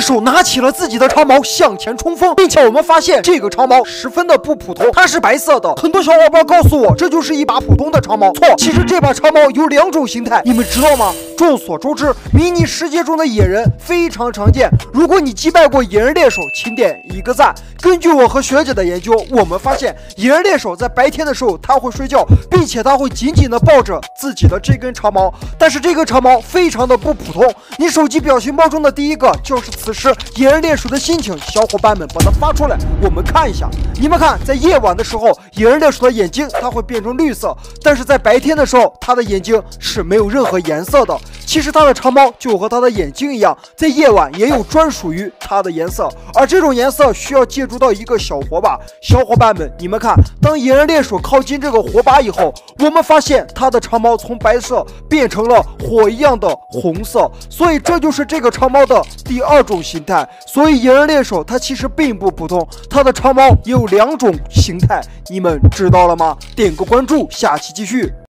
手拿起了自己的长矛向前冲锋，并且我们发现这个长矛十分的不普通，它是白色的。很多小伙伴告诉我，这就是一把普通的长矛。错，其实这把长矛有两种形态，你们知道吗？众所周知，迷你世界中的野人非常常见。如果你击败过野人猎手，请点一个赞。根据我和学姐的研究，我们发现野人猎手在白天的时候他会睡觉，并且他会紧紧的抱着自己的这根长矛。但是这根长矛非常的不普通。你手机表情包中的第一个就是此时野人猎手的心情，小伙伴们把它发出来，我们看一下。你们看，在夜晚的时候，野人猎手的眼睛它会变成绿色，但是在白天的时候，他的眼睛是没有任何颜色的。其实它的长毛就和它的眼睛一样，在夜晚也有专属于它的颜色，而这种颜色需要借助到一个小火把。小伙伴们，你们看，当野人猎手靠近这个火把以后，我们发现它的长毛从白色变成了火一样的红色，所以这就是这个长毛的第二种形态。所以野人猎手它其实并不普通，它的长毛也有两种形态，你们知道了吗？点个关注，下期继续。